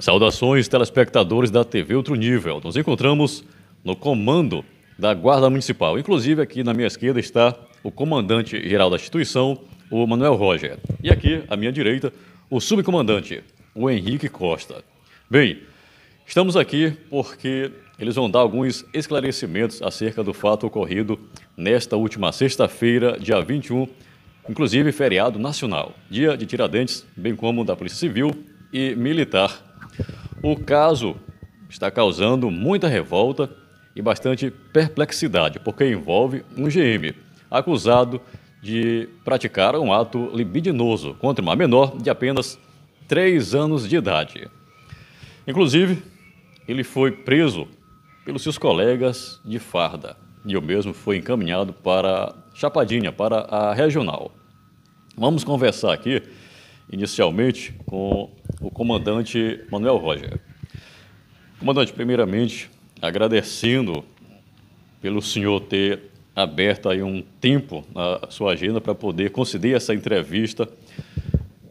Saudações, telespectadores da TV Outro Nível. Nos encontramos no comando da Guarda Municipal. Inclusive, aqui na minha esquerda está o comandante-geral da instituição, o Manuel Roger. E aqui, à minha direita, o subcomandante, o Henrique Costa. Bem, estamos aqui porque eles vão dar alguns esclarecimentos acerca do fato ocorrido nesta última sexta-feira, dia 21, inclusive feriado nacional, dia de Tiradentes, bem como da Polícia Civil e Militar. O caso está causando muita revolta e bastante perplexidade, porque envolve um GM acusado de praticar um ato libidinoso contra uma menor de apenas 3 anos de idade. Inclusive, ele foi preso pelos seus colegas de farda e o mesmo foi encaminhado para Chapadinha, para a regional. Vamos conversar aqui, inicialmente, com o comandante Manuel Roger. Comandante, primeiramente, agradecendo pelo senhor ter aberto aí um tempo na sua agenda para poder conceder essa entrevista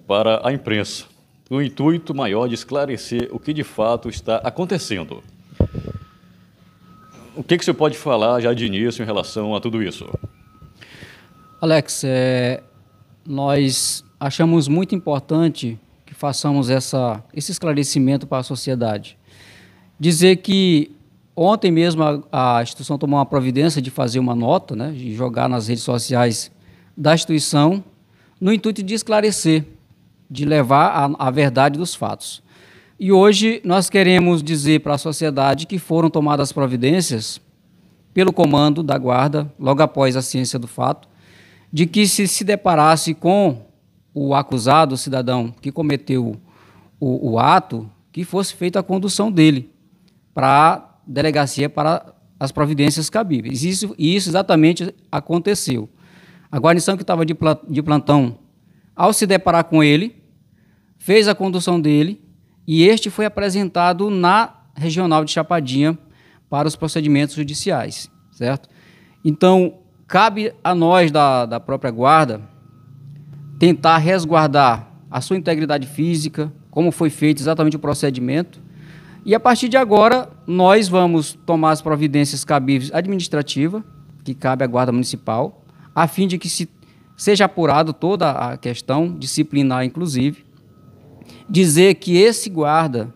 para a imprensa, o intuito maior de esclarecer o que de fato está acontecendo. O que, que você pode falar já de início em relação a tudo isso? Alex, é, nós achamos muito importante façamos essa, esse esclarecimento para a sociedade. Dizer que ontem mesmo a, a, instituição tomou uma providência de fazer uma nota, né, de jogar nas redes sociais da instituição, no intuito de esclarecer, de levar a, a verdade dos fatos. E hoje nós queremos dizer para a sociedade que foram tomadas providências pelo comando da guarda, logo após a ciência do fato, de que se se deparasse com o acusado, o cidadão que cometeu o, o ato, que fosse feita a condução dele para a delegacia para as providências cabíveis. Isso, e isso exatamente aconteceu. A guarnição que estava de plantão, ao se deparar com ele, fez a condução dele e este foi apresentado na regional de Chapadinha para os procedimentos judiciais, certo? Então, cabe a nós da, da própria guarda tentar resguardar a sua integridade física, como foi feito exatamente o procedimento. E a partir de agora, nós vamos tomar as providências cabíveis administrativa, que cabe à Guarda Municipal, a fim de que se seja apurado toda a questão disciplinar, inclusive. Dizer que esse guarda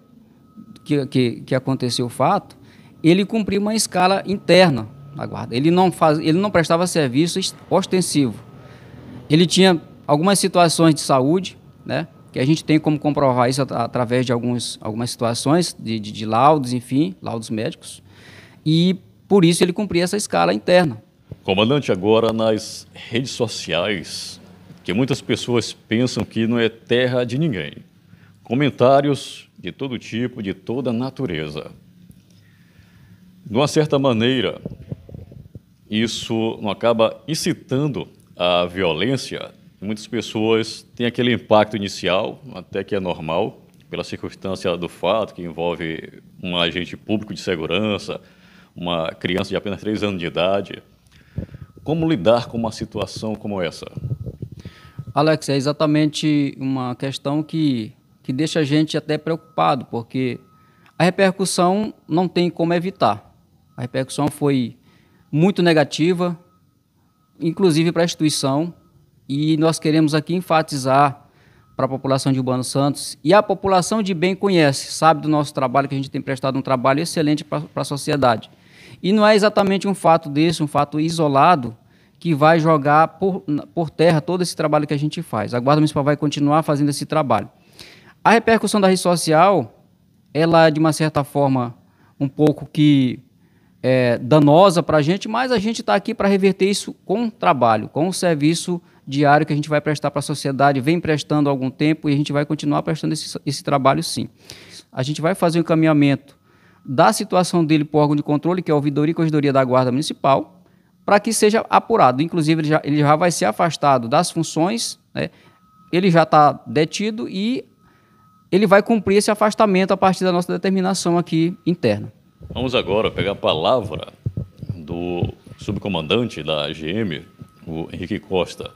que, que, que aconteceu o fato, ele cumpriu uma escala interna na guarda. Ele não, faz, ele não prestava serviço ostensivo. Ele tinha algumas situações de saúde, né? Que a gente tem como comprovar isso através de alguns, algumas situações de, de, de laudos, enfim, laudos médicos. E por isso ele cumpria essa escala interna. Comandante, agora nas redes sociais, que muitas pessoas pensam que não é terra de ninguém. Comentários de todo tipo, de toda natureza. De uma certa maneira, isso não acaba incitando a violência Muitas pessoas têm aquele impacto inicial, até que é normal, pela circunstância do fato, que envolve um agente público de segurança, uma criança de apenas 3 anos de idade. Como lidar com uma situação como essa? Alex, é exatamente uma questão que, que deixa a gente até preocupado, porque a repercussão não tem como evitar. A repercussão foi muito negativa, inclusive para a instituição, e nós queremos aqui enfatizar para a população de Urbano Santos e a população de bem conhece, sabe do nosso trabalho, que a gente tem prestado um trabalho excelente para a sociedade. E não é exatamente um fato desse, um fato isolado, que vai jogar por, por terra todo esse trabalho que a gente faz. A Guarda Municipal vai continuar fazendo esse trabalho. A repercussão da rede social, ela de uma certa forma um pouco que é, danosa para a gente, mas a gente está aqui para reverter isso com trabalho, com o serviço diário que a gente vai prestar para a sociedade, vem prestando há algum tempo e a gente vai continuar prestando esse, esse trabalho sim. A gente vai fazer o um encaminhamento da situação dele para o órgão de controle, que é a ouvidoria e corredoria da Guarda Municipal, para que seja apurado. Inclusive, ele já, ele já vai ser afastado das funções, né? ele já está detido e ele vai cumprir esse afastamento a partir da nossa determinação aqui interna. Vamos agora pegar a palavra do subcomandante da GM, o Henrique Costa.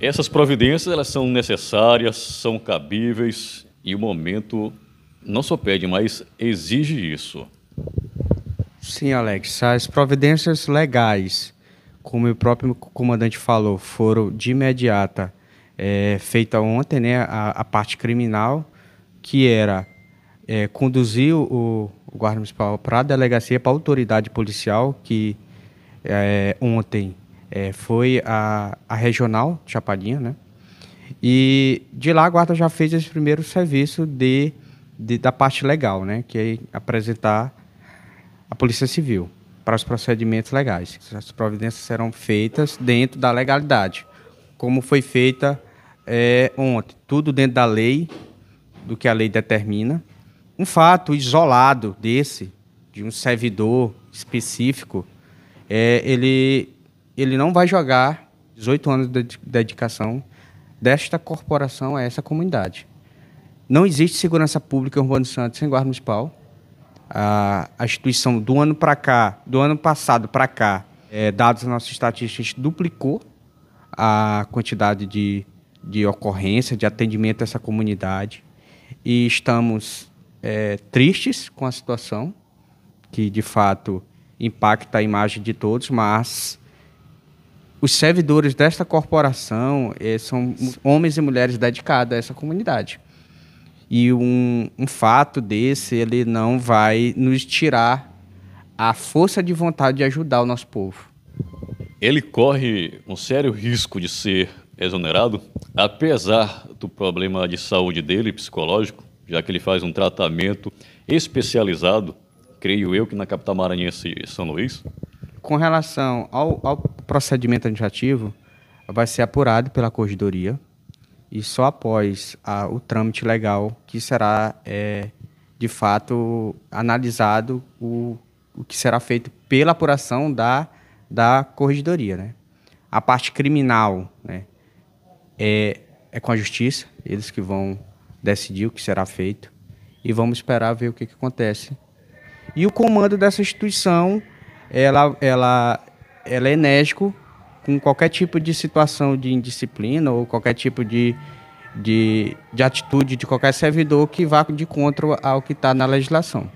Essas providências elas são necessárias, são cabíveis e o momento não só pede, mas exige isso. Sim, Alex. As providências legais, como o próprio comandante falou, foram de imediata é, feita ontem, né, a, a, parte criminal, que era é, conduzir o, o guarda municipal para a delegacia, para a autoridade policial, que é, ontem é, foi a, a regional Chapadinha, né? E de lá a guarda já fez esse primeiro serviço de, de da parte legal, né? Que é apresentar a Polícia Civil para os procedimentos legais. As providências serão feitas dentro da legalidade, como foi feita é, ontem. Tudo dentro da lei, do que a lei determina. Um fato isolado desse, de um servidor específico, é, ele, ele não vai jogar 18 anos de dedicação desta corporação a essa comunidade. Não existe segurança pública em Urbano Santos sem guarda municipal a, a instituição do ano para cá, do ano passado para cá, é, dados da nossa estatística, a gente duplicou a quantidade de, de ocorrência, de atendimento a essa comunidade. E estamos é, tristes com a situação, que de fato impacta a imagem de todos, mas os servidores desta corporação é, são homens e mulheres dedicados a essa comunidade. E um, um fato desse, ele não vai nos tirar a força de vontade de ajudar o nosso povo. Ele corre um sério risco de ser exonerado, apesar do problema de saúde dele, psicológico, já que ele faz um tratamento especializado, creio eu que na capital maranhense São Luís. Com relação ao, ao procedimento administrativo, vai ser apurado pela corredoria, e só após a, o trâmite legal que será, é, de fato, analisado o, o que será feito pela apuração da, da corregedoria. Né? A parte criminal né, é, é com a justiça, eles que vão decidir o que será feito e vamos esperar ver o que, que acontece. E o comando dessa instituição, ela, ela, ela é enérgico com qualquer tipo de situação de indisciplina ou qualquer tipo de, de, de atitude de qualquer servidor que vá de contra ao que está na legislação.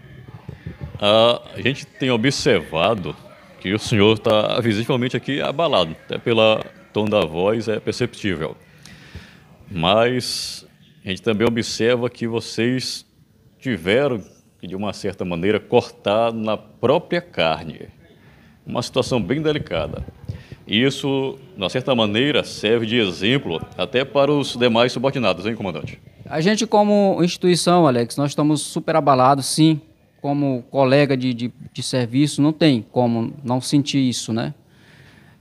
a gente tem observado que o senhor está visivelmente aqui abalado, até pela tom da voz é perceptível. Mas a gente também observa que vocês tiveram de uma certa maneira, cortar na própria carne. Uma situação bem delicada. Isso, de uma certa maneira, serve de exemplo até para os demais subordinados, hein, comandante? A gente, como instituição, Alex, nós estamos super abalados, sim. Como colega de, de, de serviço, não tem como não sentir isso, né?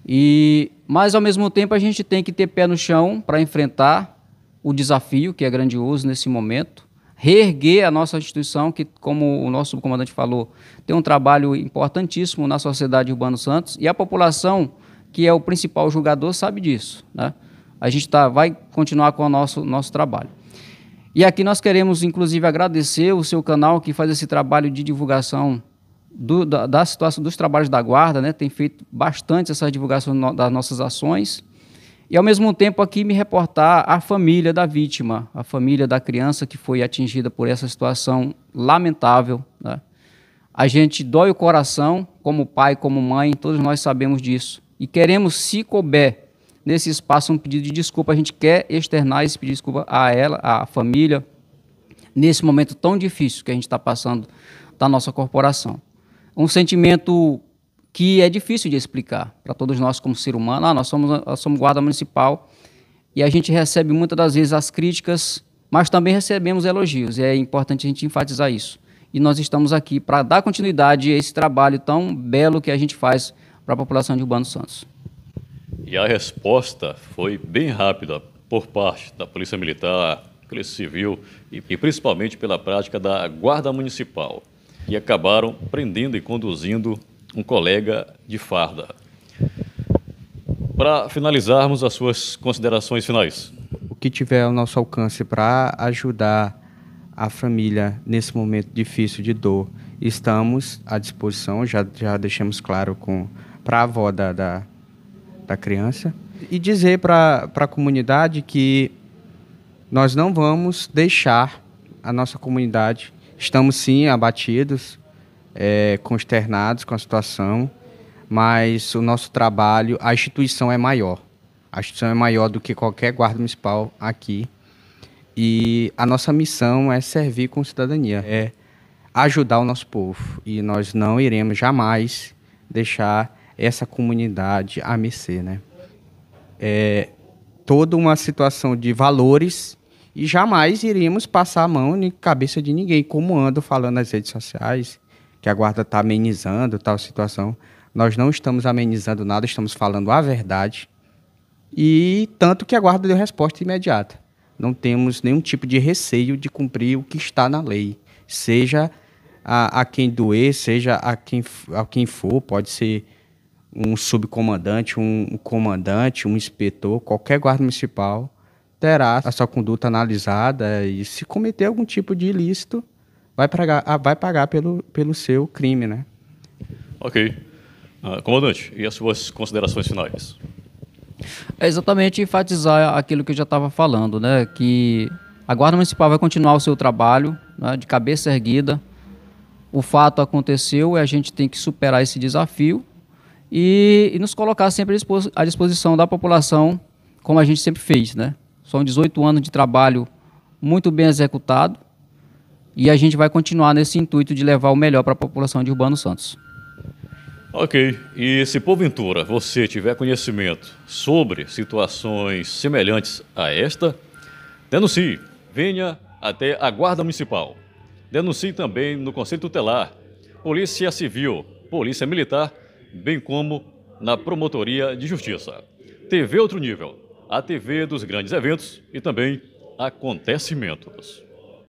E, mas, ao mesmo tempo, a gente tem que ter pé no chão para enfrentar o desafio, que é grandioso nesse momento, reerguer a nossa instituição, que, como o nosso comandante falou, tem um trabalho importantíssimo na sociedade Urbano Santos, e a população que é o principal julgador, sabe disso. Né? A gente tá, vai continuar com o nosso, nosso trabalho. E aqui nós queremos, inclusive, agradecer o seu canal que faz esse trabalho de divulgação do, da, da, situação dos trabalhos da guarda, né? tem feito bastante essa divulgação no, das nossas ações. E, ao mesmo tempo, aqui me reportar a família da vítima, a família da criança que foi atingida por essa situação lamentável. Né? A gente dói o coração, como pai, como mãe, todos nós sabemos disso e queremos, se couber nesse espaço, um pedido de desculpa. A gente quer externar esse pedido de desculpa a ela, à família, nesse momento tão difícil que a gente está passando da nossa corporação. Um sentimento que é difícil de explicar para todos nós como ser humano. Ah, nós somos, nós somos guarda municipal e a gente recebe muitas das vezes as críticas, mas também recebemos elogios. E é importante a gente enfatizar isso. E nós estamos aqui para dar continuidade a esse trabalho tão belo que a gente faz para a população de Urbano Santos. E a resposta foi bem rápida por parte da Polícia Militar, Polícia Civil e, e principalmente pela prática da Guarda Municipal, e acabaram prendendo e conduzindo um colega de farda. Para finalizarmos as suas considerações finais. O que tiver ao nosso alcance para ajudar a família nesse momento difícil de dor, estamos à disposição, já, já deixamos claro para a avó da, da, da criança e dizer para a comunidade que nós não vamos deixar a nossa comunidade. Estamos sim abatidos, é, consternados com a situação, mas o nosso trabalho, a instituição é maior. A instituição é maior do que qualquer guarda municipal aqui. E a nossa missão é servir com cidadania, é ajudar o nosso povo. E nós não iremos jamais deixar essa comunidade a mercê, né? É toda uma situação de valores e jamais iríamos passar a mão na cabeça de ninguém, como ando falando nas redes sociais, que a guarda está amenizando tal situação. Nós não estamos amenizando nada, estamos falando a verdade. E tanto que a guarda deu resposta imediata. Não temos nenhum tipo de receio de cumprir o que está na lei, seja a, a quem doer, seja a quem, a quem for, pode ser um subcomandante, um, um comandante, um inspetor, qualquer guarda municipal terá a sua conduta analisada e se cometer algum tipo de ilícito, vai pagar, ah, vai pagar pelo, pelo seu crime, né? Ok. Uh, comandante, e as suas considerações finais? É exatamente enfatizar aquilo que eu já estava falando, né? Que a Guarda Municipal vai continuar o seu trabalho né, de cabeça erguida. O fato aconteceu e a gente tem que superar esse desafio e, e nos colocar sempre à disposição da população, como a gente sempre fez, né? São 18 anos de trabalho muito bem executado e a gente vai continuar nesse intuito de levar o melhor para a população de Urbano Santos. Ok, e se porventura você tiver conhecimento sobre situações semelhantes a esta, denuncie, venha até a Guarda Municipal. Denuncie também no Conselho Tutelar, Polícia Civil, Polícia Militar, bem como na Promotoria de Justiça. TV Outro Nível, a TV dos grandes eventos e também acontecimentos.